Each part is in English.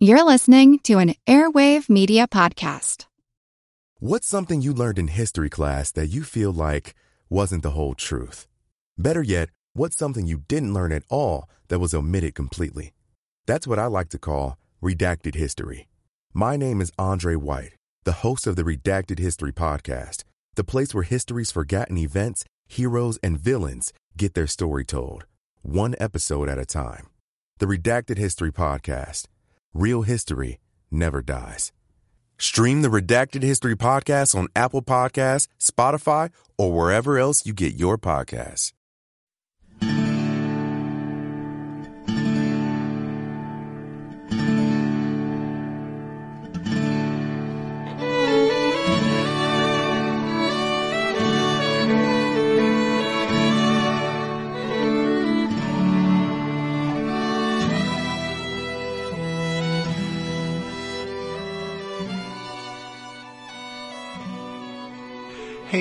You're listening to an Airwave Media Podcast. What's something you learned in history class that you feel like wasn't the whole truth? Better yet, what's something you didn't learn at all that was omitted completely? That's what I like to call redacted history. My name is Andre White, the host of the Redacted History Podcast, the place where history's forgotten events, heroes, and villains get their story told, one episode at a time. The Redacted History Podcast Real history never dies. Stream the Redacted History podcast on Apple Podcasts, Spotify, or wherever else you get your podcasts.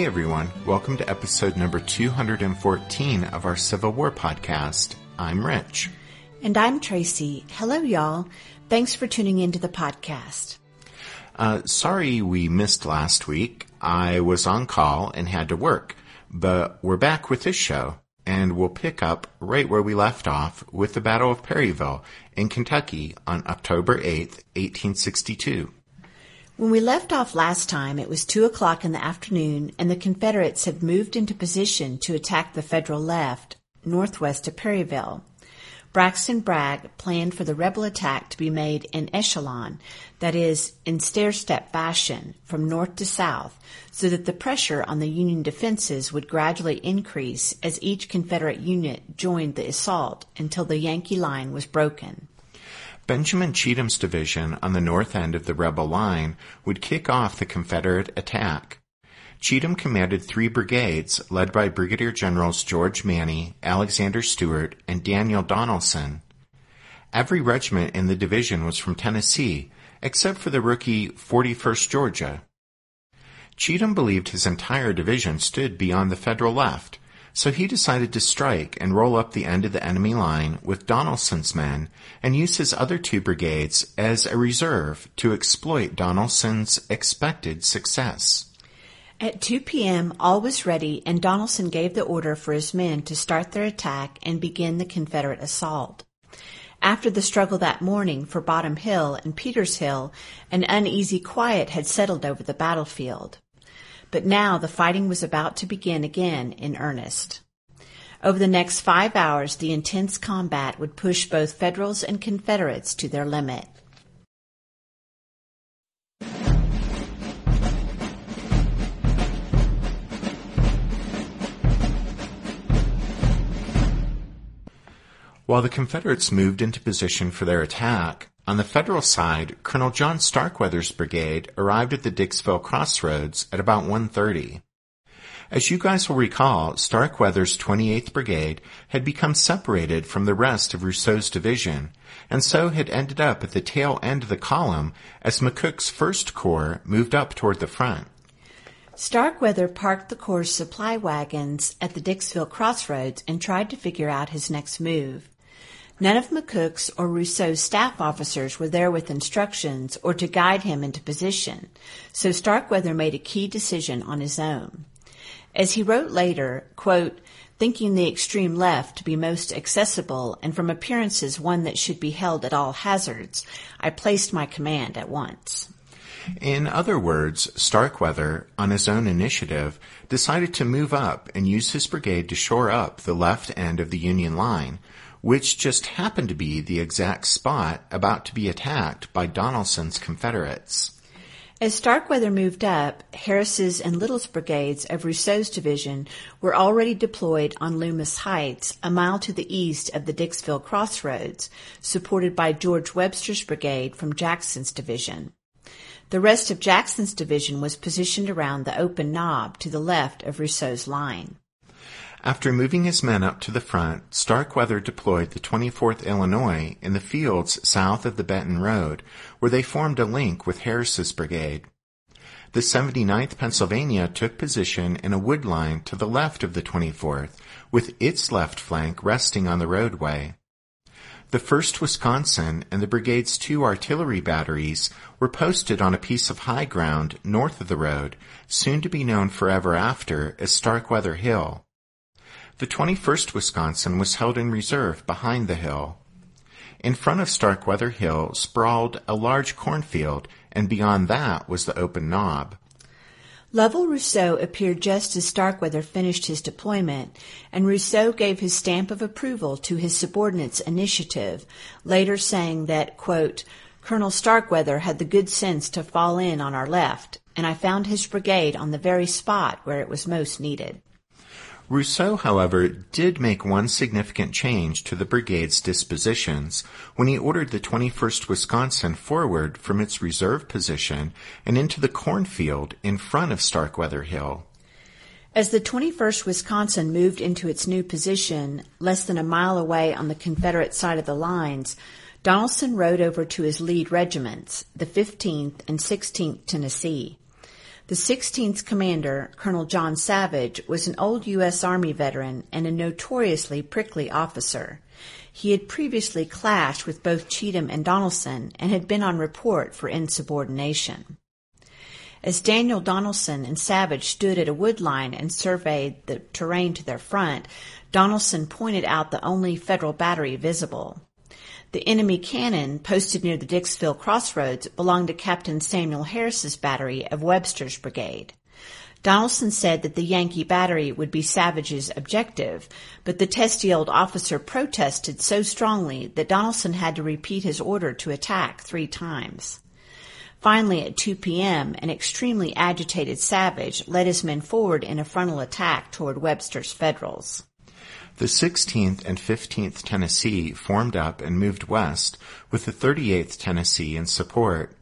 Hey everyone, welcome to episode number 214 of our Civil War podcast. I'm Rich. And I'm Tracy. Hello, y'all. Thanks for tuning into the podcast. Uh, sorry we missed last week. I was on call and had to work, but we're back with this show, and we'll pick up right where we left off with the Battle of Perryville in Kentucky on October 8th, 1862. When we left off last time, it was two o'clock in the afternoon, and the Confederates had moved into position to attack the Federal left, northwest of Perryville. Braxton Bragg planned for the rebel attack to be made in echelon, that is, in stair-step fashion, from north to south, so that the pressure on the Union defenses would gradually increase as each Confederate unit joined the assault until the Yankee line was broken. Benjamin Cheatham's division on the north end of the rebel line would kick off the Confederate attack. Cheatham commanded three brigades led by Brigadier Generals George Manny, Alexander Stewart, and Daniel Donelson. Every regiment in the division was from Tennessee, except for the rookie 41st Georgia. Cheatham believed his entire division stood beyond the Federal left, so he decided to strike and roll up the end of the enemy line with Donelson's men and use his other two brigades as a reserve to exploit Donelson's expected success. At 2 p.m., all was ready, and Donelson gave the order for his men to start their attack and begin the Confederate assault. After the struggle that morning for Bottom Hill and Peters Hill, an uneasy quiet had settled over the battlefield. But now the fighting was about to begin again in earnest. Over the next five hours, the intense combat would push both Federals and Confederates to their limit. While the Confederates moved into position for their attack, on the Federal side, Colonel John Starkweather's brigade arrived at the Dixville Crossroads at about 1.30. As you guys will recall, Starkweather's 28th Brigade had become separated from the rest of Rousseau's division, and so had ended up at the tail end of the column as McCook's 1st Corps moved up toward the front. Starkweather parked the Corps' supply wagons at the Dixville Crossroads and tried to figure out his next move. None of McCook's or Rousseau's staff officers were there with instructions or to guide him into position, so Starkweather made a key decision on his own. As he wrote later, quote, thinking the extreme left to be most accessible and from appearances one that should be held at all hazards, I placed my command at once. In other words, Starkweather, on his own initiative, decided to move up and use his brigade to shore up the left end of the Union line, which just happened to be the exact spot about to be attacked by Donelson's Confederates. As Starkweather moved up, Harris's and Little's brigades of Rousseau's division were already deployed on Loomis Heights, a mile to the east of the Dixville Crossroads, supported by George Webster's brigade from Jackson's division. The rest of Jackson's division was positioned around the open knob to the left of Rousseau's line. After moving his men up to the front, Starkweather deployed the 24th Illinois in the fields south of the Benton Road, where they formed a link with Harris's brigade. The 79th Pennsylvania took position in a wood line to the left of the 24th, with its left flank resting on the roadway. The 1st Wisconsin and the brigade's two artillery batteries were posted on a piece of high ground north of the road, soon to be known forever after as Starkweather Hill. The 21st Wisconsin was held in reserve behind the hill. In front of Starkweather Hill sprawled a large cornfield, and beyond that was the open knob. Lovell Rousseau appeared just as Starkweather finished his deployment, and Rousseau gave his stamp of approval to his subordinate's initiative, later saying that, quote, Colonel Starkweather had the good sense to fall in on our left, and I found his brigade on the very spot where it was most needed. Rousseau, however, did make one significant change to the brigade's dispositions when he ordered the 21st Wisconsin forward from its reserve position and into the cornfield in front of Starkweather Hill. As the 21st Wisconsin moved into its new position, less than a mile away on the Confederate side of the lines, Donelson rode over to his lead regiments, the 15th and 16th Tennessee. The 16th commander, Colonel John Savage, was an old U.S. Army veteran and a notoriously prickly officer. He had previously clashed with both Cheatham and Donelson and had been on report for insubordination. As Daniel Donelson and Savage stood at a wood line and surveyed the terrain to their front, Donelson pointed out the only Federal battery visible. The enemy cannon posted near the Dixville crossroads belonged to Captain Samuel Harris's battery of Webster's brigade. Donelson said that the Yankee battery would be Savage's objective, but the testy old officer protested so strongly that Donelson had to repeat his order to attack three times. Finally, at 2 p.m., an extremely agitated Savage led his men forward in a frontal attack toward Webster's Federals. The 16th and 15th Tennessee formed up and moved west with the 38th Tennessee in support.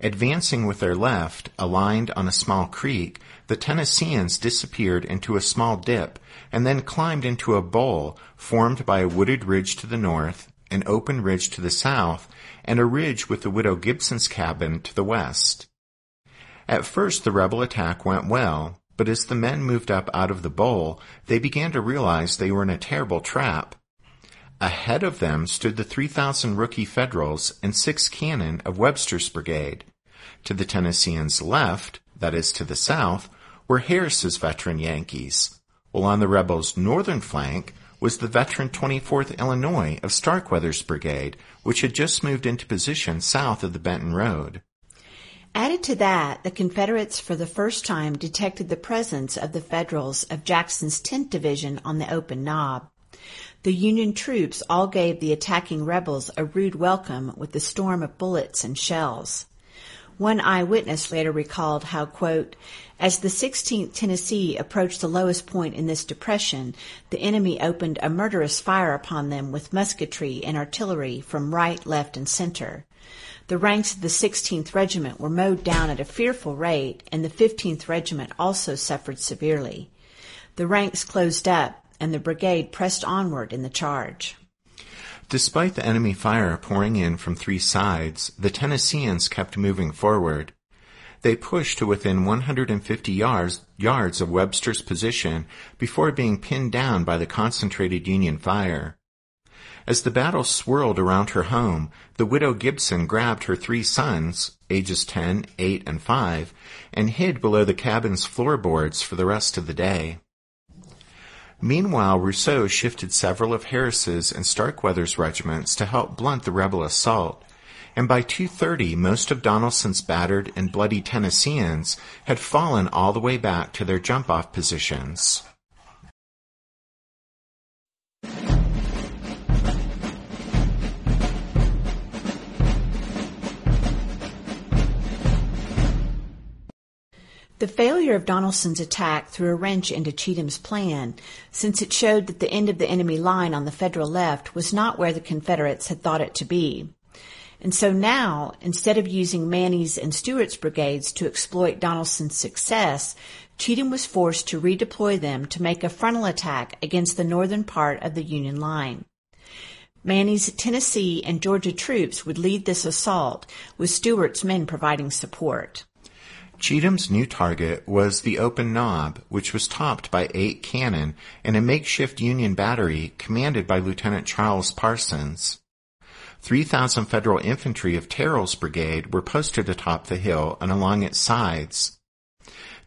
Advancing with their left, aligned on a small creek, the Tennesseans disappeared into a small dip and then climbed into a bowl formed by a wooded ridge to the north, an open ridge to the south, and a ridge with the widow Gibson's cabin to the west. At first the rebel attack went well, but as the men moved up out of the bowl, they began to realize they were in a terrible trap. Ahead of them stood the 3,000 rookie Federals and six cannon of Webster's brigade. To the Tennesseans' left, that is to the south, were Harris's veteran Yankees, while on the rebels' northern flank was the veteran 24th Illinois of Starkweather's brigade, which had just moved into position south of the Benton Road. Added to that, the Confederates for the first time detected the presence of the Federals of Jackson's 10th Division on the open knob. The Union troops all gave the attacking rebels a rude welcome with the storm of bullets and shells. One eyewitness later recalled how, quote, as the 16th Tennessee approached the lowest point in this depression, the enemy opened a murderous fire upon them with musketry and artillery from right, left, and center. The ranks of the 16th Regiment were mowed down at a fearful rate, and the 15th Regiment also suffered severely. The ranks closed up, and the brigade pressed onward in the charge. Despite the enemy fire pouring in from three sides, the Tennesseans kept moving forward. They pushed to within 150 yards, yards of Webster's position before being pinned down by the concentrated Union fire. As the battle swirled around her home, the widow Gibson grabbed her three sons, ages 10, 8, and 5, and hid below the cabin's floorboards for the rest of the day. Meanwhile, Rousseau shifted several of Harris's and Starkweather's regiments to help blunt the rebel assault, and by 2.30 most of Donelson's battered and bloody Tennesseans had fallen all the way back to their jump-off positions. The failure of Donelson's attack threw a wrench into Cheatham's plan, since it showed that the end of the enemy line on the Federal left was not where the Confederates had thought it to be. And so now, instead of using Manny's and Stewart's brigades to exploit Donelson's success, Cheatham was forced to redeploy them to make a frontal attack against the northern part of the Union line. Manny's Tennessee and Georgia troops would lead this assault, with Stewart's men providing support. Cheatham's new target was the open knob, which was topped by eight cannon and a makeshift Union battery commanded by Lieutenant Charles Parsons. 3,000 Federal infantry of Terrill's brigade were posted atop the hill and along its sides.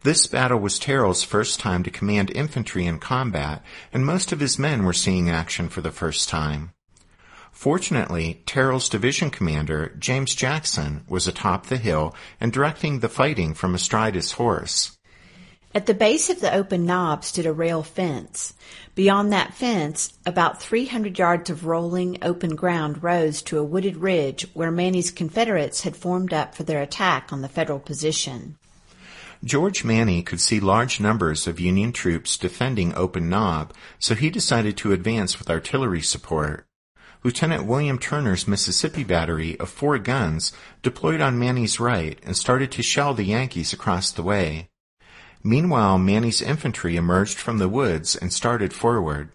This battle was Terrill's first time to command infantry in combat, and most of his men were seeing action for the first time. Fortunately, Terrill's division commander, James Jackson, was atop the hill and directing the fighting from astride his horse. At the base of the open knob stood a rail fence. Beyond that fence, about 300 yards of rolling, open ground rose to a wooded ridge where Manny's Confederates had formed up for their attack on the Federal position. George Manny could see large numbers of Union troops defending Open Knob, so he decided to advance with artillery support. Lieutenant William Turner's Mississippi battery of four guns deployed on Manny's right and started to shell the Yankees across the way. Meanwhile, Manny's infantry emerged from the woods and started forward.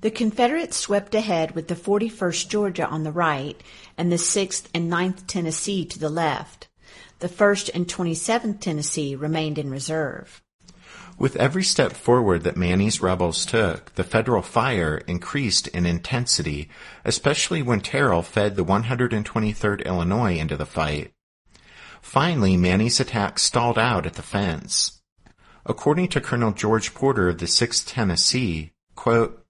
The Confederates swept ahead with the 41st Georgia on the right and the 6th and 9th Tennessee to the left. The 1st and 27th Tennessee remained in reserve. With every step forward that Manny's rebels took, the federal fire increased in intensity, especially when Terrill fed the 123rd Illinois into the fight. Finally, Manny's attack stalled out at the fence. According to Colonel George Porter of the 6th Tennessee, quote,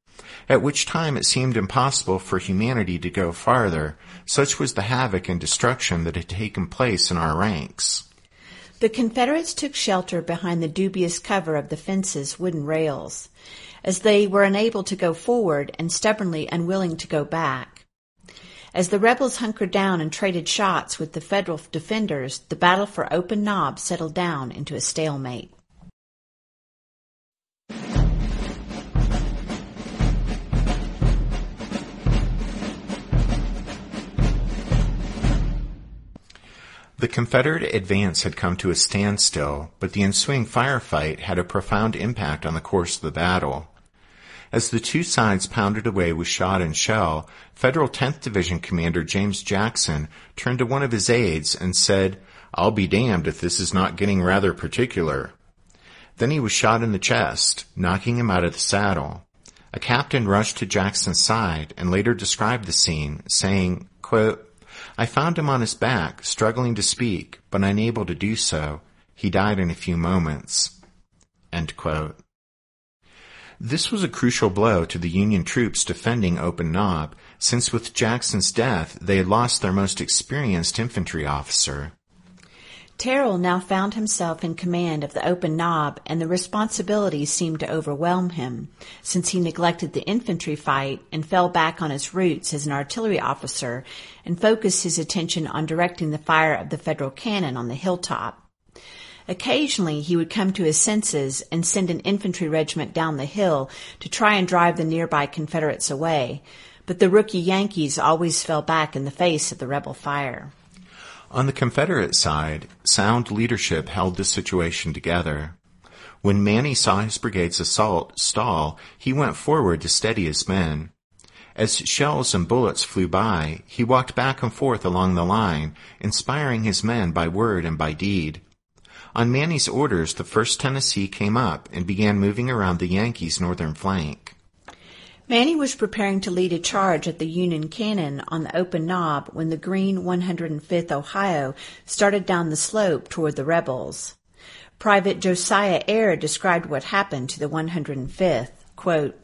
at which time it seemed impossible for humanity to go farther, such was the havoc and destruction that had taken place in our ranks. The Confederates took shelter behind the dubious cover of the fence's wooden rails, as they were unable to go forward and stubbornly unwilling to go back. As the rebels hunkered down and traded shots with the Federal defenders, the battle for Open Knob settled down into a stalemate. The Confederate advance had come to a standstill, but the ensuing firefight had a profound impact on the course of the battle. As the two sides pounded away with shot and shell, Federal 10th Division Commander James Jackson turned to one of his aides and said, I'll be damned if this is not getting rather particular. Then he was shot in the chest, knocking him out of the saddle. A captain rushed to Jackson's side and later described the scene, saying, quote, I found him on his back, struggling to speak, but unable to do so. He died in a few moments. This was a crucial blow to the Union troops defending Open Knob, since with Jackson's death they had lost their most experienced infantry officer. Terrill now found himself in command of the open knob, and the responsibility seemed to overwhelm him, since he neglected the infantry fight and fell back on his roots as an artillery officer and focused his attention on directing the fire of the federal cannon on the hilltop. Occasionally he would come to his senses and send an infantry regiment down the hill to try and drive the nearby Confederates away, but the rookie Yankees always fell back in the face of the rebel fire. On the Confederate side, sound leadership held the situation together. When Manny saw his brigade's assault stall, he went forward to steady his men. As shells and bullets flew by, he walked back and forth along the line, inspiring his men by word and by deed. On Manny's orders, the 1st Tennessee came up and began moving around the Yankees' northern flank. Manny was preparing to lead a charge at the Union cannon on the open knob when the green 105th Ohio started down the slope toward the rebels. Private Josiah Ayre described what happened to the 105th. Quote,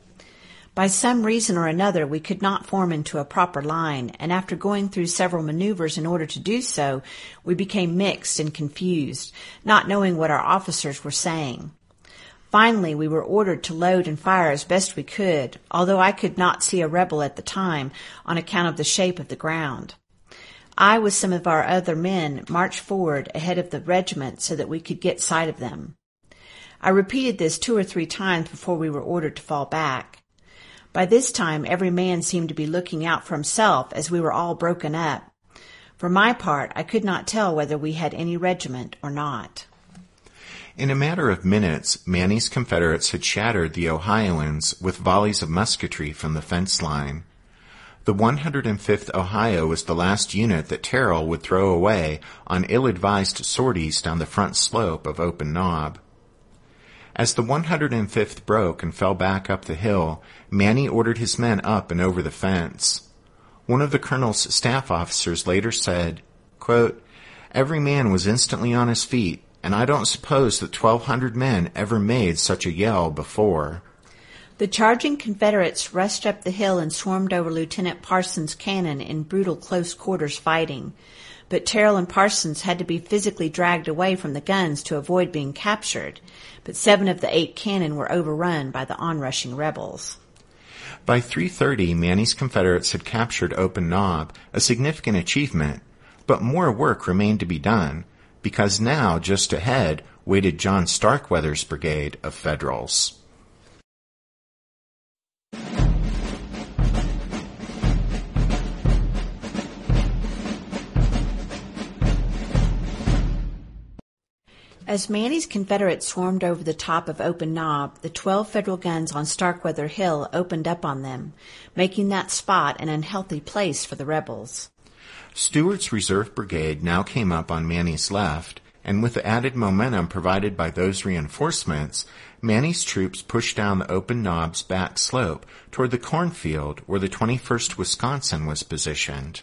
by some reason or another, we could not form into a proper line, and after going through several maneuvers in order to do so, we became mixed and confused, not knowing what our officers were saying. Finally, we were ordered to load and fire as best we could, although I could not see a rebel at the time on account of the shape of the ground. I, with some of our other men, marched forward ahead of the regiment so that we could get sight of them. I repeated this two or three times before we were ordered to fall back. By this time, every man seemed to be looking out for himself as we were all broken up. For my part, I could not tell whether we had any regiment or not. In a matter of minutes, Manny's Confederates had shattered the Ohioans with volleys of musketry from the fence line. The 105th Ohio was the last unit that Terrill would throw away on ill-advised sorties down the front slope of Open Knob. As the 105th broke and fell back up the hill, Manny ordered his men up and over the fence. One of the colonel's staff officers later said, quote, Every man was instantly on his feet, and I don't suppose that 1,200 men ever made such a yell before. The charging Confederates rushed up the hill and swarmed over Lieutenant Parsons' cannon in brutal close quarters fighting. But Terrill and Parsons had to be physically dragged away from the guns to avoid being captured. But seven of the eight cannon were overrun by the onrushing rebels. By 3.30, Manny's Confederates had captured Open Knob, a significant achievement, but more work remained to be done, because now, just ahead, waited John Starkweather's brigade of Federals. As Manny's Confederates swarmed over the top of Open Knob, the 12 Federal guns on Starkweather Hill opened up on them, making that spot an unhealthy place for the rebels. Stewart's reserve brigade now came up on Manny's left, and with the added momentum provided by those reinforcements, Manny's troops pushed down the open knob's back slope toward the cornfield where the 21st Wisconsin was positioned.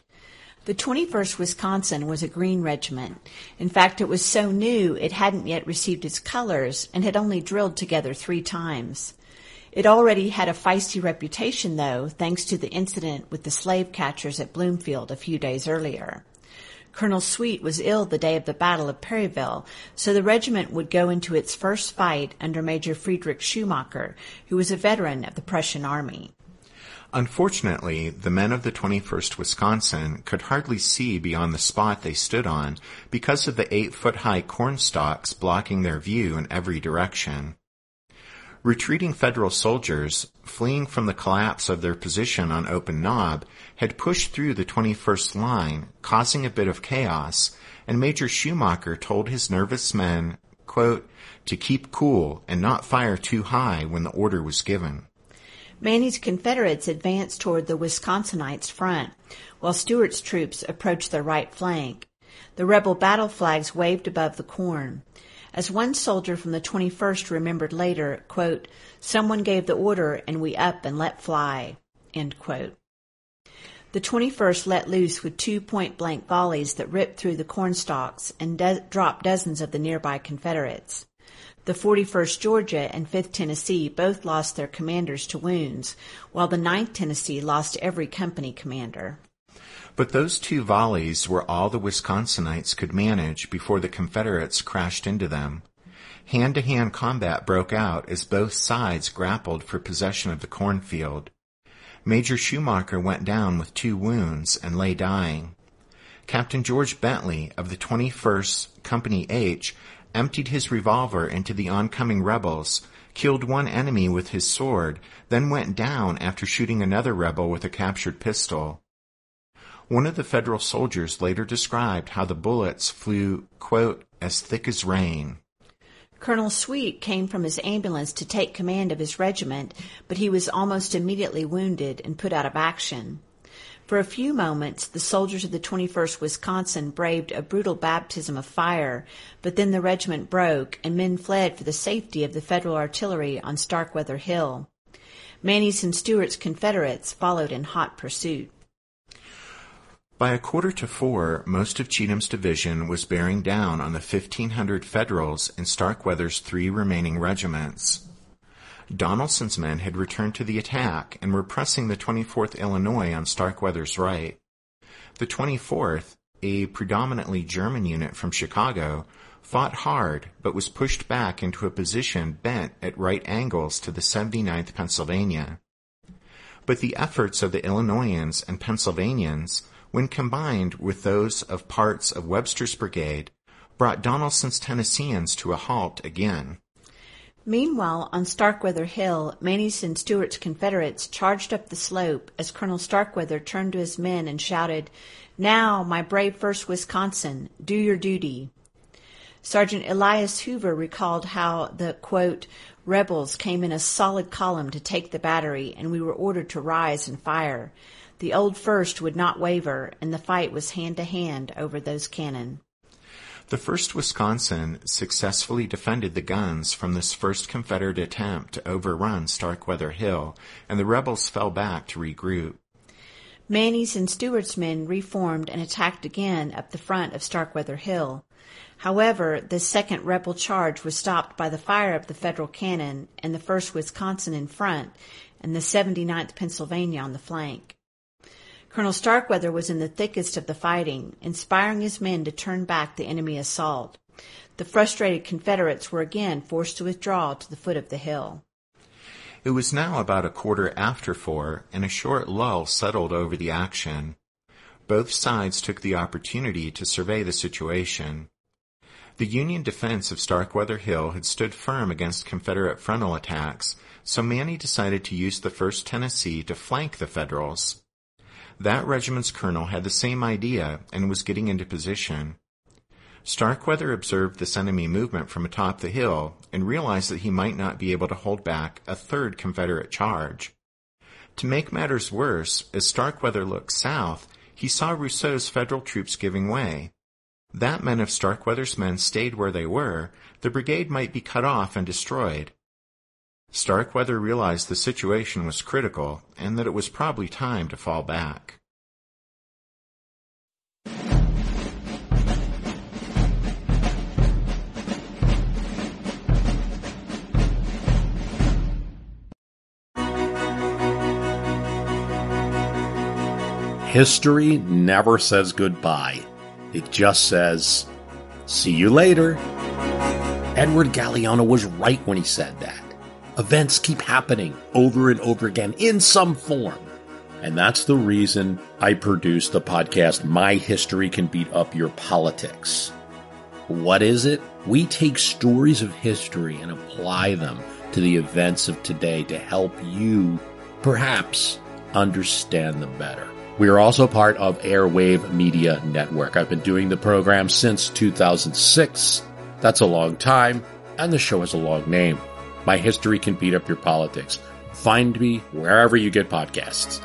The 21st Wisconsin was a Green Regiment. In fact, it was so new it hadn't yet received its colors and had only drilled together three times. It already had a feisty reputation, though, thanks to the incident with the slave catchers at Bloomfield a few days earlier. Colonel Sweet was ill the day of the Battle of Perryville, so the regiment would go into its first fight under Major Friedrich Schumacher, who was a veteran of the Prussian army. Unfortunately, the men of the 21st Wisconsin could hardly see beyond the spot they stood on because of the eight foot high corn stalks blocking their view in every direction. Retreating Federal soldiers, fleeing from the collapse of their position on Open Knob, had pushed through the 21st line, causing a bit of chaos, and Major Schumacher told his nervous men, quote, to keep cool and not fire too high when the order was given. Manny's Confederates advanced toward the Wisconsinites' front, while Stewart's troops approached their right flank. The rebel battle flags waved above the corn. As one soldier from the 21st remembered later, quote, someone gave the order and we up and let fly, end quote. The 21st let loose with two point blank volleys that ripped through the cornstalks and dropped dozens of the nearby Confederates. The 41st Georgia and 5th Tennessee both lost their commanders to wounds, while the 9th Tennessee lost every company commander. But those two volleys were all the Wisconsinites could manage before the Confederates crashed into them. Hand to hand combat broke out as both sides grappled for possession of the cornfield. Major Schumacher went down with two wounds and lay dying. Captain George Bentley of the 21st Company H emptied his revolver into the oncoming rebels, killed one enemy with his sword, then went down after shooting another rebel with a captured pistol. One of the Federal soldiers later described how the bullets flew, quote, as thick as rain. Colonel Sweet came from his ambulance to take command of his regiment, but he was almost immediately wounded and put out of action. For a few moments, the soldiers of the 21st Wisconsin braved a brutal baptism of fire, but then the regiment broke and men fled for the safety of the Federal artillery on Starkweather Hill. Manny's and Stewart's Confederates followed in hot pursuit. By a quarter to four, most of Cheatham's division was bearing down on the 1,500 Federals in Starkweather's three remaining regiments. Donelson's men had returned to the attack and were pressing the 24th Illinois on Starkweather's right. The 24th, a predominantly German unit from Chicago, fought hard but was pushed back into a position bent at right angles to the 79th Pennsylvania. But the efforts of the Illinoisans and Pennsylvanians when combined with those of parts of Webster's brigade, brought Donelson's Tennesseans to a halt again. Meanwhile, on Starkweather Hill, Manny's and Stewart's Confederates charged up the slope as Colonel Starkweather turned to his men and shouted, Now, my brave 1st Wisconsin, do your duty. Sergeant Elias Hoover recalled how the, quote, rebels came in a solid column to take the battery and we were ordered to rise and fire. The old first would not waver, and the fight was hand to hand over those cannon. The 1st Wisconsin successfully defended the guns from this first Confederate attempt to overrun Starkweather Hill, and the rebels fell back to regroup. Manny's and Stewart's men reformed and attacked again up the front of Starkweather Hill. However, the second rebel charge was stopped by the fire of the Federal cannon and the 1st Wisconsin in front and the 79th Pennsylvania on the flank. Colonel Starkweather was in the thickest of the fighting, inspiring his men to turn back the enemy assault. The frustrated Confederates were again forced to withdraw to the foot of the hill. It was now about a quarter after four, and a short lull settled over the action. Both sides took the opportunity to survey the situation. The Union defense of Starkweather Hill had stood firm against Confederate frontal attacks, so Manny decided to use the 1st Tennessee to flank the Federals. That regiment's colonel had the same idea and was getting into position. Starkweather observed this enemy movement from atop the hill and realized that he might not be able to hold back a third Confederate charge. To make matters worse, as Starkweather looked south, he saw Rousseau's Federal troops giving way. That meant if Starkweather's men stayed where they were, the brigade might be cut off and destroyed. Starkweather realized the situation was critical and that it was probably time to fall back. History never says goodbye. It just says, see you later. Edward Galeano was right when he said that. Events keep happening over and over again in some form. And that's the reason I produce the podcast, My History Can Beat Up Your Politics. What is it? We take stories of history and apply them to the events of today to help you, perhaps, understand them better. We are also part of Airwave Media Network. I've been doing the program since 2006. That's a long time, and the show has a long name. My history can beat up your politics. Find me wherever you get podcasts.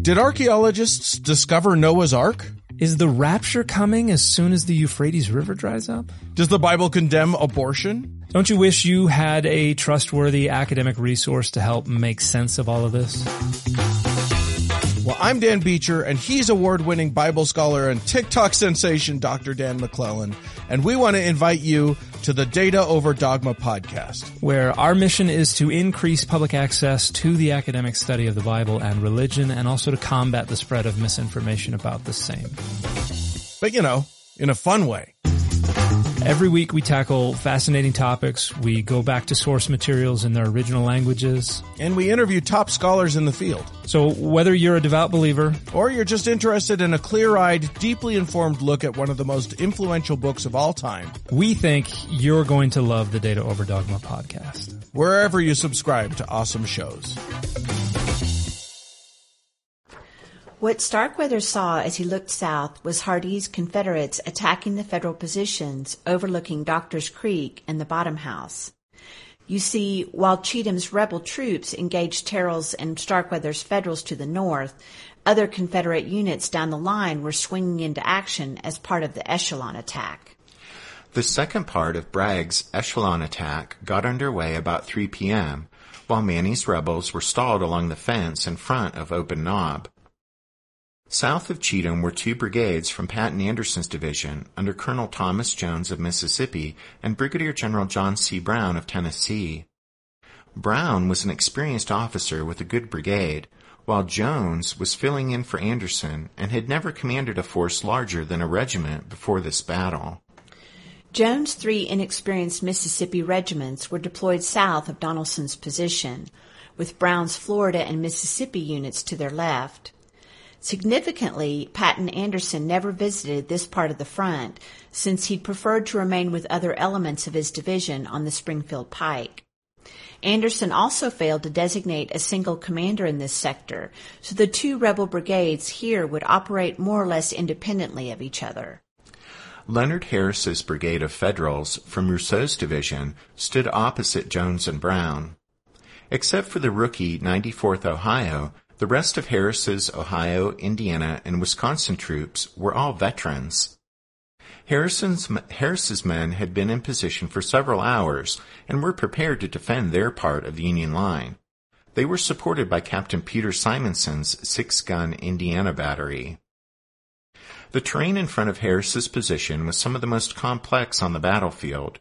Did archaeologists discover Noah's Ark? Is the rapture coming as soon as the Euphrates River dries up? Does the Bible condemn abortion? Don't you wish you had a trustworthy academic resource to help make sense of all of this? Well, I'm Dan Beecher, and he's award-winning Bible scholar and TikTok sensation Dr. Dan McClellan, and we want to invite you to the Data Over Dogma podcast, where our mission is to increase public access to the academic study of the Bible and religion, and also to combat the spread of misinformation about the same. But you know, in a fun way. Every week we tackle fascinating topics. We go back to source materials in their original languages. And we interview top scholars in the field. So whether you're a devout believer or you're just interested in a clear-eyed, deeply informed look at one of the most influential books of all time, we think you're going to love the Data Over Dogma podcast. Wherever you subscribe to awesome shows. What Starkweather saw as he looked south was Hardee's Confederates attacking the Federal positions overlooking Doctors Creek and the Bottom House. You see, while Cheatham's rebel troops engaged Terrill's and Starkweather's Federals to the north, other Confederate units down the line were swinging into action as part of the Echelon attack. The second part of Bragg's Echelon attack got underway about 3 p.m., while Manny's rebels were stalled along the fence in front of Open Knob. South of Cheatham were two brigades from Patton Anderson's division under Colonel Thomas Jones of Mississippi and Brigadier General John C. Brown of Tennessee. Brown was an experienced officer with a good brigade, while Jones was filling in for Anderson and had never commanded a force larger than a regiment before this battle. Jones' three inexperienced Mississippi regiments were deployed south of Donelson's position, with Brown's Florida and Mississippi units to their left. Significantly, Patton Anderson never visited this part of the front since he preferred to remain with other elements of his division on the Springfield Pike. Anderson also failed to designate a single commander in this sector, so the two rebel brigades here would operate more or less independently of each other. Leonard Harris's brigade of Federals from Rousseau's division stood opposite Jones and Brown. Except for the rookie 94th Ohio, the rest of Harris's Ohio, Indiana, and Wisconsin troops were all veterans. Harrison's, Harris's men had been in position for several hours and were prepared to defend their part of the Union line. They were supported by Captain Peter Simonson's six-gun Indiana battery. The terrain in front of Harris's position was some of the most complex on the battlefield.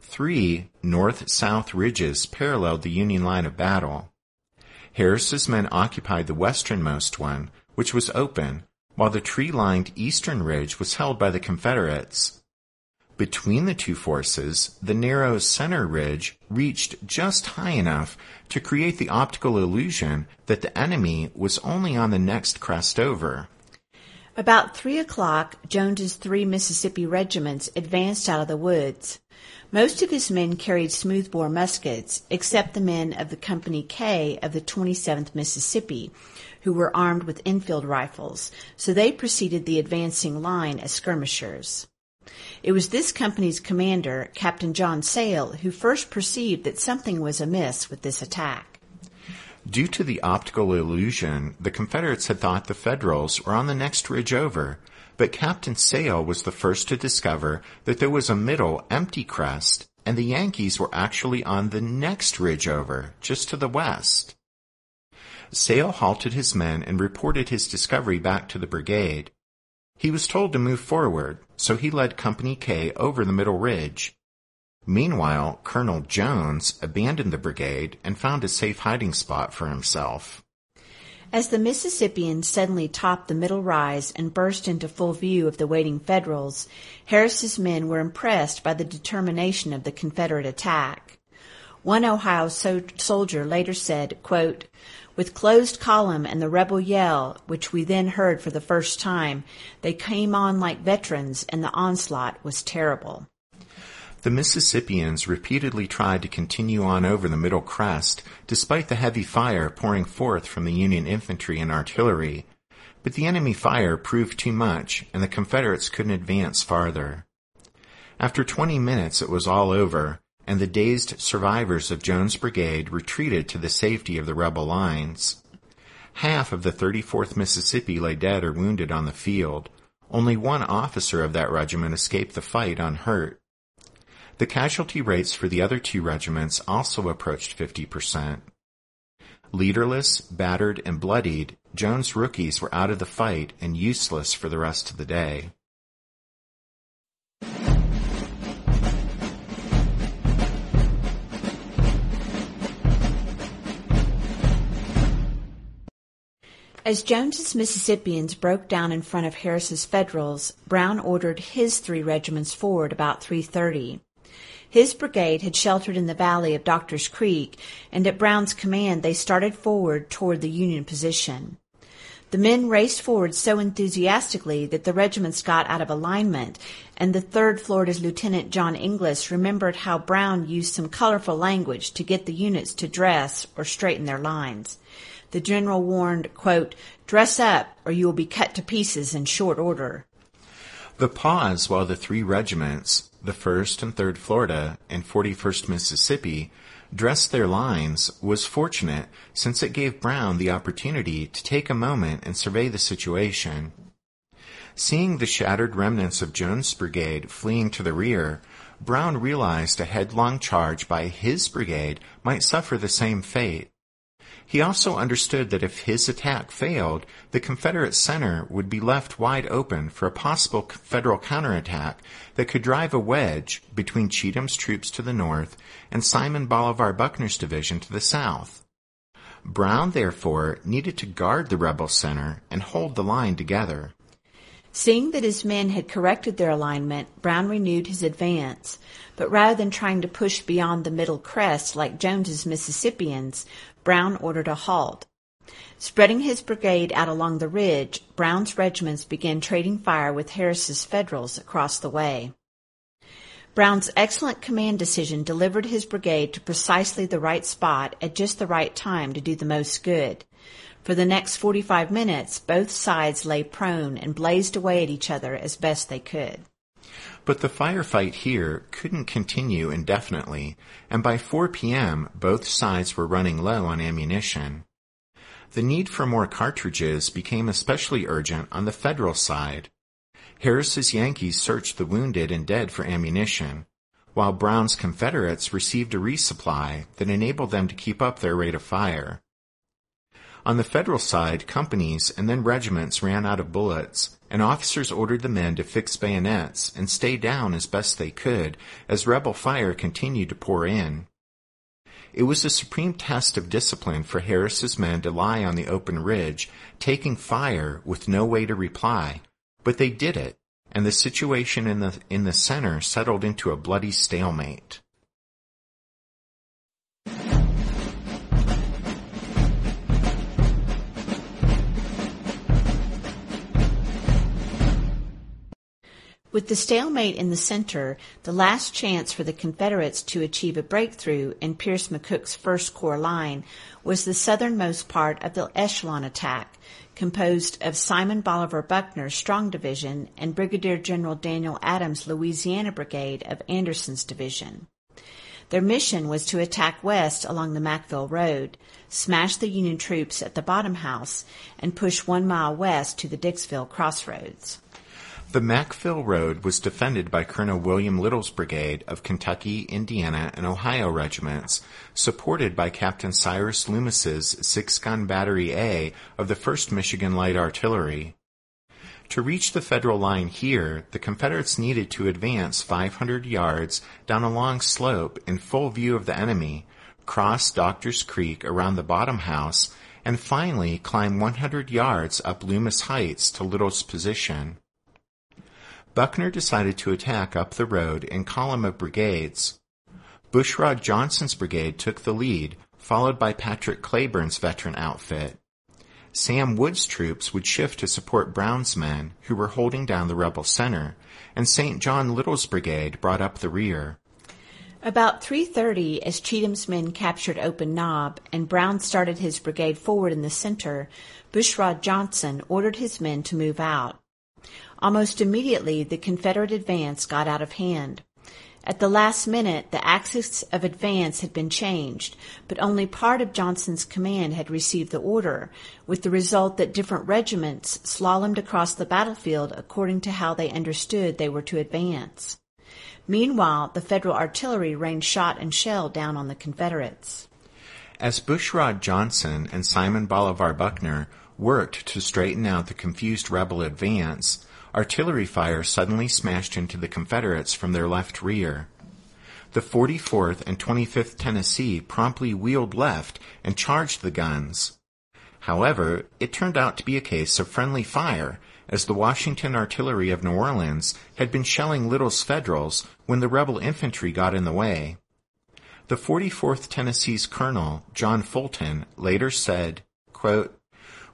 Three north-south ridges paralleled the Union line of battle. Harris's men occupied the westernmost one, which was open, while the tree-lined eastern ridge was held by the Confederates. Between the two forces, the narrow center ridge reached just high enough to create the optical illusion that the enemy was only on the next crest over. About three o'clock, Jones's three Mississippi regiments advanced out of the woods. Most of his men carried smoothbore muskets, except the men of the Company K of the 27th Mississippi, who were armed with Enfield rifles, so they preceded the advancing line as skirmishers. It was this company's commander, Captain John Sale, who first perceived that something was amiss with this attack. Due to the optical illusion, the Confederates had thought the Federals were on the next ridge over, but Captain Sale was the first to discover that there was a middle empty crest and the Yankees were actually on the next ridge over, just to the west. Sale halted his men and reported his discovery back to the brigade. He was told to move forward, so he led Company K over the middle ridge. Meanwhile, Colonel Jones abandoned the brigade and found a safe hiding spot for himself. As the Mississippians suddenly topped the middle rise and burst into full view of the waiting Federals, Harris's men were impressed by the determination of the Confederate attack. One Ohio so- soldier later said, quote, with closed column and the rebel yell, which we then heard for the first time, they came on like veterans and the onslaught was terrible. The Mississippians repeatedly tried to continue on over the middle crest, despite the heavy fire pouring forth from the Union infantry and artillery, but the enemy fire proved too much, and the Confederates couldn't advance farther. After twenty minutes it was all over, and the dazed survivors of Jones' brigade retreated to the safety of the rebel lines. Half of the 34th Mississippi lay dead or wounded on the field. Only one officer of that regiment escaped the fight unhurt. The casualty rates for the other two regiments also approached 50%. Leaderless, battered, and bloodied, Jones' rookies were out of the fight and useless for the rest of the day. As Jones's Mississippians broke down in front of Harris's Federals, Brown ordered his three regiments forward about 3:30. His brigade had sheltered in the valley of Doctor's Creek, and at Brown's command they started forward toward the Union position. The men raced forward so enthusiastically that the regiments got out of alignment, and the 3rd Florida's Lieutenant John Inglis remembered how Brown used some colorful language to get the units to dress or straighten their lines. The general warned, quote, dress up or you will be cut to pieces in short order. The pause while the three regiments, the 1st and 3rd Florida and 41st Mississippi, dressed their lines was fortunate since it gave Brown the opportunity to take a moment and survey the situation. Seeing the shattered remnants of Jones' brigade fleeing to the rear, Brown realized a headlong charge by his brigade might suffer the same fate. He also understood that if his attack failed, the Confederate center would be left wide open for a possible Federal counterattack that could drive a wedge between Cheatham's troops to the north and Simon Bolivar Buckner's division to the south. Brown, therefore, needed to guard the rebel center and hold the line together. Seeing that his men had corrected their alignment, Brown renewed his advance, but rather than trying to push beyond the middle crest like Jones's Mississippians, Brown ordered a halt. Spreading his brigade out along the ridge, Brown's regiments began trading fire with Harris's Federals across the way. Brown's excellent command decision delivered his brigade to precisely the right spot at just the right time to do the most good. For the next 45 minutes, both sides lay prone and blazed away at each other as best they could. But the firefight here couldn't continue indefinitely, and by 4 p.m. both sides were running low on ammunition. The need for more cartridges became especially urgent on the federal side. Harris's Yankees searched the wounded and dead for ammunition, while Brown's Confederates received a resupply that enabled them to keep up their rate of fire. On the Federal side, companies and then regiments ran out of bullets, and officers ordered the men to fix bayonets and stay down as best they could as rebel fire continued to pour in. It was a supreme test of discipline for Harris's men to lie on the open ridge, taking fire with no way to reply, but they did it, and the situation in the, in the center settled into a bloody stalemate. With the stalemate in the center, the last chance for the Confederates to achieve a breakthrough in Pierce McCook's First Corps line was the southernmost part of the echelon attack, composed of Simon Bolivar Buckner's Strong Division and Brigadier General Daniel Adams' Louisiana Brigade of Anderson's division. Their mission was to attack west along the Mackville Road, smash the Union troops at the Bottom House, and push one mile west to the Dixville Crossroads. The Mackville Road was defended by Colonel William Lytle's brigade of Kentucky, Indiana, and Ohio regiments, supported by Captain Cyrus Loomis's six-gun Battery A of the 1st Michigan Light Artillery. To reach the Federal line here, the Confederates needed to advance 500 yards down a long slope in full view of the enemy, cross Doctors Creek around the bottom house, and finally climb 100 yards up Loomis Heights to Lytle's position. Buckner decided to attack up the road in column of brigades. Bushrod Johnson's brigade took the lead, followed by Patrick Cleburne's veteran outfit. Sam Wood's troops would shift to support Brown's men, who were holding down the rebel center, and St. John Liddell's brigade brought up the rear. About 3.30, as Cheatham's men captured Open Knob and Brown started his brigade forward in the center, Bushrod Johnson ordered his men to move out. Almost immediately, the Confederate advance got out of hand. At the last minute, the axis of advance had been changed, but only part of Johnson's command had received the order, with the result that different regiments slalomed across the battlefield according to how they understood they were to advance. Meanwhile, the Federal artillery rained shot and shell down on the Confederates. As Bushrod Johnson and Simon Bolivar Buckner worked to straighten out the confused rebel advance, artillery fire suddenly smashed into the Confederates from their left rear. The 44th and 25th Tennessee promptly wheeled left and charged the guns. However, it turned out to be a case of friendly fire, as the Washington artillery of New Orleans had been shelling Lytle's Federals when the rebel infantry got in the way. The 44th Tennessee's colonel, John Fulton, later said, quote,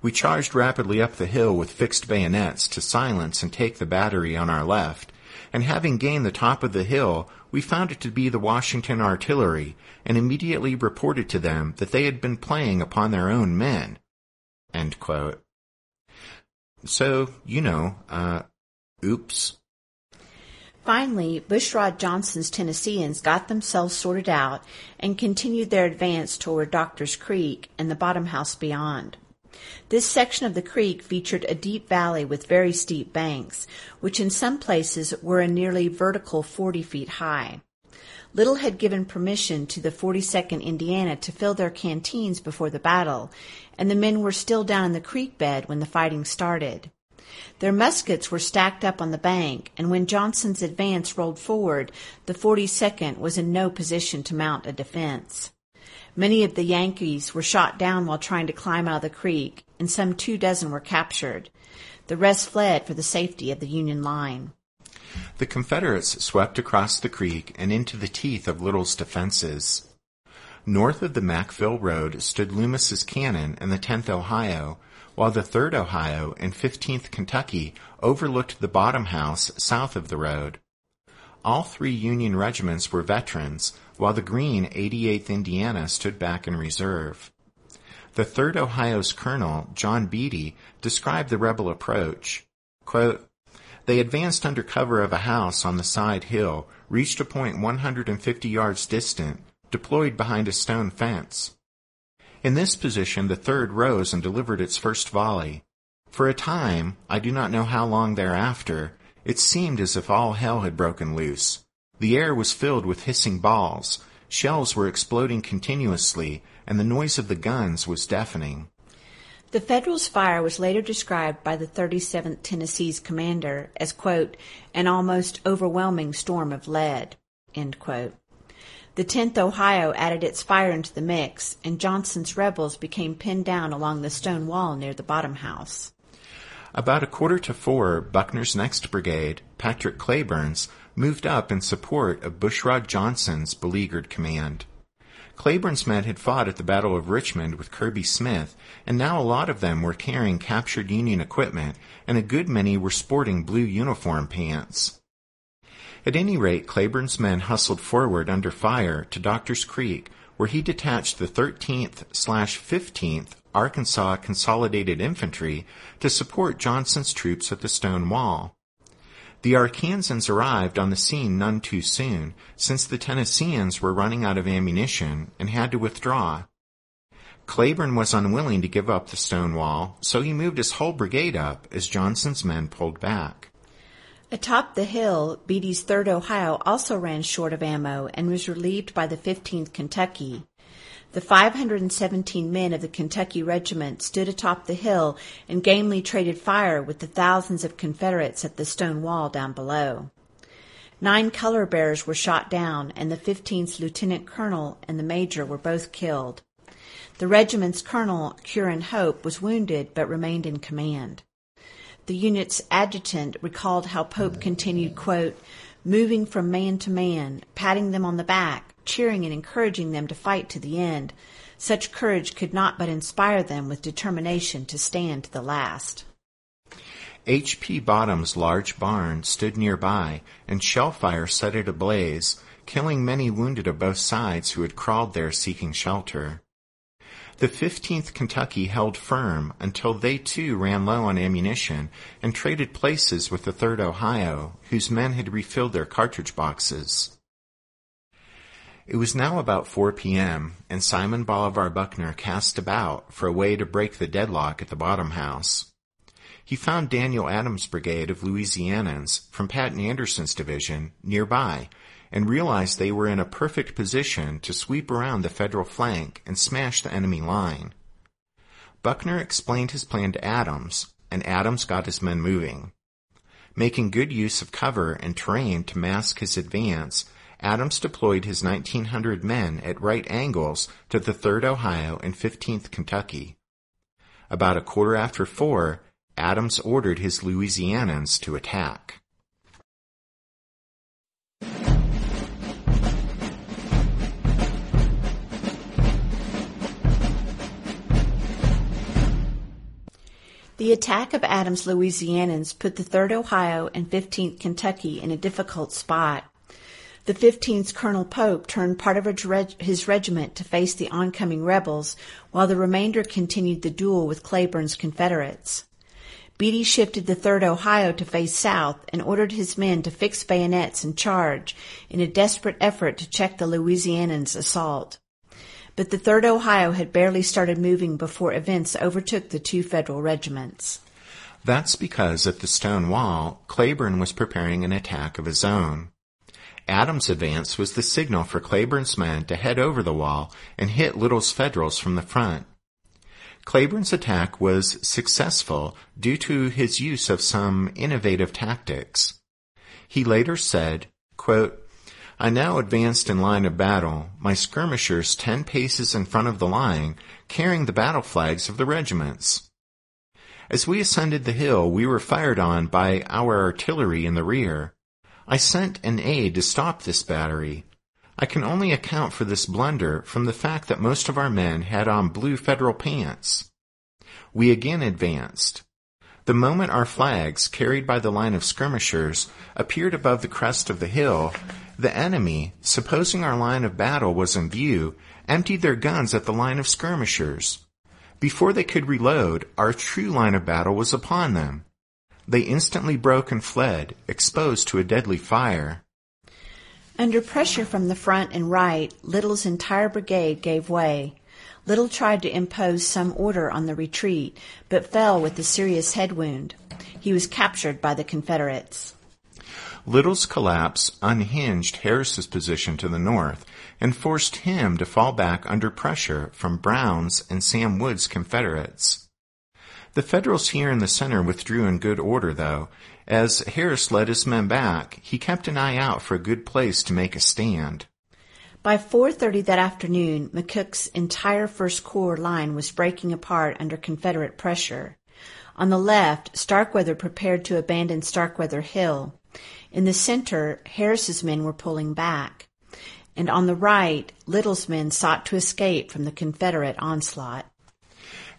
we charged rapidly up the hill with fixed bayonets to silence and take the battery on our left, and having gained the top of the hill, we found it to be the Washington artillery, and immediately reported to them that they had been playing upon their own men. So, you know, uh, oops. Finally, Bushrod Johnson's Tennesseans got themselves sorted out and continued their advance toward Doctor's Creek and the bottom house beyond. This section of the creek featured a deep valley with very steep banks, which in some places were a nearly vertical 40 feet high. Lytle had given permission to the 42nd Indiana to fill their canteens before the battle, and the men were still down in the creek bed when the fighting started. Their muskets were stacked up on the bank, and when Johnson's advance rolled forward, the 42nd was in no position to mount a defense. Many of the Yankees were shot down while trying to climb out of the creek, and some two dozen were captured. The rest fled for the safety of the Union line. The Confederates swept across the creek and into the teeth of Lytle's defenses. North of the Mackville Road stood Loomis's cannon and the 10th Ohio, while the 3rd Ohio and 15th Kentucky overlooked the bottom house south of the road. All three Union regiments were veterans, while the green 88th Indiana stood back in reserve. The 3rd Ohio's colonel, John Beatty, described the rebel approach. Quote, they advanced under cover of a house on the side hill, reached a point 150 yards distant, deployed behind a stone fence. In this position, the 3rd rose and delivered its first volley. For a time, I do not know how long thereafter, It seemed as if all hell had broken loose. The air was filled with hissing balls, shells were exploding continuously, and the noise of the guns was deafening. The Federals' fire was later described by the 37th Tennessee's commander as, quote, an almost overwhelming storm of lead, end quote. The 10th Ohio added its fire into the mix, and Johnson's rebels became pinned down along the stone wall near the bottom house. About a quarter to four, Buckner's next brigade, Patrick Cleburne's, moved up in support of Bushrod Johnson's beleaguered command. Cleburne's men had fought at the Battle of Richmond with Kirby Smith, and now a lot of them were carrying captured Union equipment, and a good many were sporting blue uniform pants. At any rate, Cleburne's men hustled forward under fire to Doctors Creek, where he detached the 13th slash 15th Arkansas Consolidated Infantry to support Johnson's troops at the stone wall. The Arkansans arrived on the scene none too soon, since the Tennesseans were running out of ammunition and had to withdraw. Cleburne was unwilling to give up the stone wall, so he moved his whole brigade up as Johnson's men pulled back. Atop the hill, Beatty's 3rd Ohio also ran short of ammo and was relieved by the 15th Kentucky. The 517 men of the Kentucky Regiment stood atop the hill and gamely traded fire with the thousands of Confederates at the stone wall down below. Nine color bearers were shot down, and the 15th Lieutenant Colonel and the Major were both killed. The regiment's colonel, Curran Pope, was wounded but remained in command. The unit's adjutant recalled how Pope continued, quote, moving from man to man, patting them on the back, cheering and encouraging them to fight to the end. Such courage could not but inspire them with determination to stand to the last. H.P. Bottom's large barn stood nearby, and shell fire set it ablaze, killing many wounded of both sides who had crawled there seeking shelter. The 15th Kentucky held firm until they too ran low on ammunition and traded places with the 3rd Ohio, whose men had refilled their cartridge boxes. It was now about 4 p.m., and Simon Bolivar Buckner cast about for a way to break the deadlock at the bottom house. He found Daniel Adams' brigade of Louisianians from Patton Anderson's division nearby and realized they were in a perfect position to sweep around the federal flank and smash the enemy line. Buckner explained his plan to Adams, and Adams got his men moving. Making good use of cover and terrain to mask his advance, Adams deployed his 1900 men at right angles to the 3rd Ohio and 15th Kentucky. About a quarter after four, Adams ordered his Louisianians to attack. The attack of Adams' Louisianians put the 3rd Ohio and 15th Kentucky in a difficult spot. The 15th Colonel Pope turned part of his regiment to face the oncoming rebels, while the remainder continued the duel with Cleburne's Confederates. Beatty shifted the 3rd Ohio to face south and ordered his men to fix bayonets and charge in a desperate effort to check the Louisianians' assault but the 3rd Ohio had barely started moving before events overtook the two federal regiments. That's because at the stone wall, Cleburne was preparing an attack of his own. Adams' advance was the signal for Cleburne's men to head over the wall and hit Lytle's Federals from the front. Cleburne's attack was successful due to his use of some innovative tactics. He later said, quote, I now advanced in line of battle, my skirmishers ten paces in front of the line, carrying the battle flags of the regiments. As we ascended the hill, we were fired on by our artillery in the rear. I sent an aide to stop this battery. I can only account for this blunder from the fact that most of our men had on blue federal pants. We again advanced. The moment our flags, carried by the line of skirmishers, appeared above the crest of the hill, the enemy, supposing our line of battle was in view, emptied their guns at the line of skirmishers. Before they could reload, our true line of battle was upon them. They instantly broke and fled, exposed to a deadly fire. Under pressure from the front and right, Lytle's entire brigade gave way. Lytle tried to impose some order on the retreat, but fell with a serious head wound. He was captured by the Confederates. Lytle's collapse unhinged Harris's position to the north and forced him to fall back under pressure from Brown's and Sam Wood's Confederates. The Federals here in the center withdrew in good order, though. As Harris led his men back, he kept an eye out for a good place to make a stand. By 4.30 that afternoon, McCook's entire First Corps line was breaking apart under Confederate pressure. On the left, Starkweather prepared to abandon Starkweather Hill. In the center, Harris's men were pulling back. And on the right, Lytle's men sought to escape from the Confederate onslaught.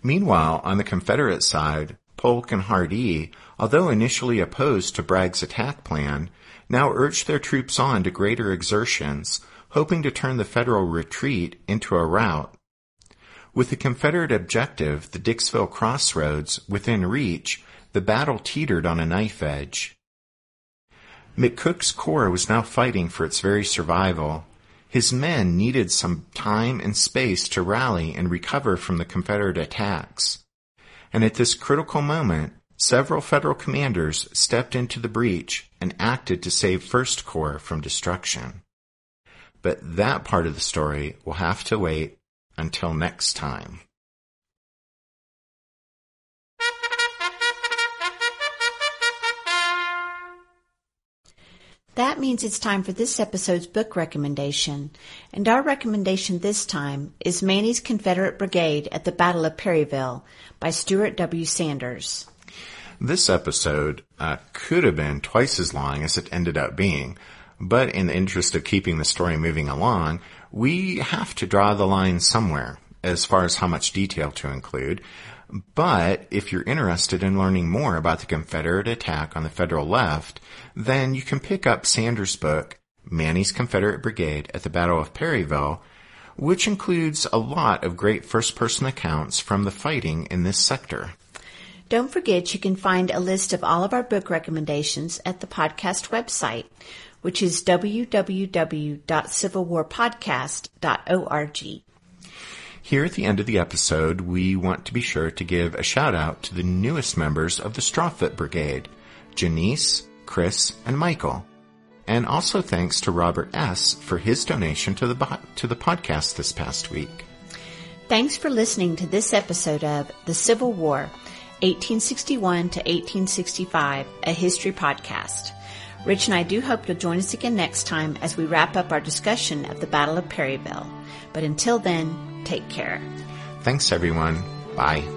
Meanwhile, on the Confederate side, Polk and Hardee, although initially opposed to Bragg's attack plan, now urged their troops on to greater exertions, hoping to turn the Federal retreat into a rout. With the Confederate objective, the Dixville Crossroads, within reach, the battle teetered on a knife edge. McCook's corps was now fighting for its very survival. His men needed some time and space to rally and recover from the Confederate attacks. And at this critical moment, several Federal commanders stepped into the breach and acted to save First Corps from destruction. But that part of the story will have to wait until next time. That means it's time for this episode's book recommendation. And our recommendation this time is Maney's Confederate Brigade at the Battle of Perryville by Stuart W. Sanders. This episode uh, could have been twice as long as it ended up being, but in the interest of keeping the story moving along, we have to draw the line somewhere as far as how much detail to include. But if you're interested in learning more about the Confederate attack on the Federal left, then you can pick up Sanders' book, Maney's Confederate Brigade at the Battle of Perryville, which includes a lot of great first-person accounts from the fighting in this sector. Don't forget you can find a list of all of our book recommendations at the podcast website, which is www.civilwarpodcast.org. Here at the end of the episode, we want to be sure to give a shout out to the newest members of the Strawfoot Brigade, Janice, Chris, and Michael. And also thanks to Robert S. for his donation to the, to the podcast this past week. Thanks for listening to this episode of The Civil War, 1861 to 1865, a history podcast. Rich and I do hope you'll join us again next time as we wrap up our discussion of the Battle of Perryville. But until then, take care. Thanks everyone. Bye.